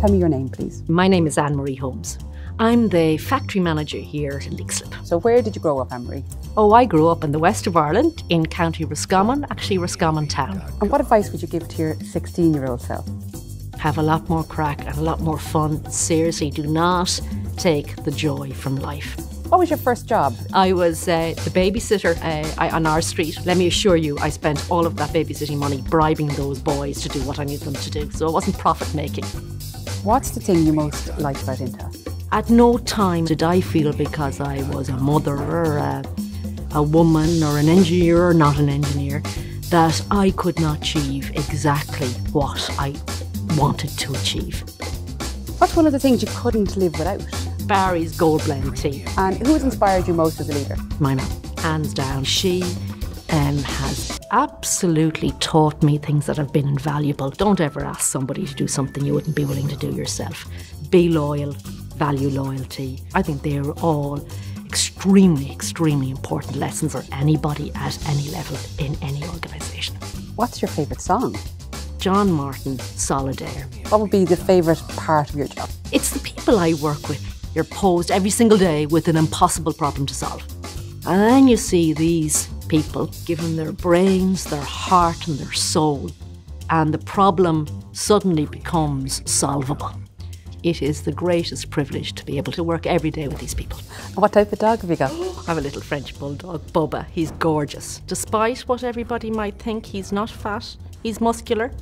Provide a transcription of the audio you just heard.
Tell me your name, please. My name is Ann-Marie Holmes. I'm the factory manager here in Leixlip. So, where did you grow up, Ann-Marie? Oh, I grew up in the west of Ireland in County Roscommon, actually Roscommon town. And what advice would you give to your 16 year old self? Have a lot more crack and a lot more fun. Seriously, do not take the joy from life. What was your first job? I was uh, the babysitter uh, on our street. Let me assure you, I spent all of that babysitting money bribing those boys to do what I needed them to do. So it wasn't profit making. What's the thing you most liked about Intel? At no time did I feel because I was a mother or a, a woman or an engineer or not an engineer that I could not achieve exactly what I wanted to achieve. What's one of the things you couldn't live without? Barry's Gold Blend tea. And who has inspired you most as a leader? My mum, hands down. She um, has absolutely taught me things that have been invaluable. Don't ever ask somebody to do something you wouldn't be willing to do yourself. Be loyal, value loyalty. I think they're all extremely, extremely important lessons for anybody at any level in any organisation. What's your favourite song? John Martyn, Solid Air. What would be the favourite part of your job? It's the people I work with. You're posed every single day with an impossible problem to solve. And then you see these people given their brains, their heart, and their soul, and the problem suddenly becomes solvable. It is the greatest privilege to be able to work every day with these people. What type of dog have you got? I have a little French bulldog, Bubba. He's gorgeous. Despite what everybody might think, he's not fat, he's muscular.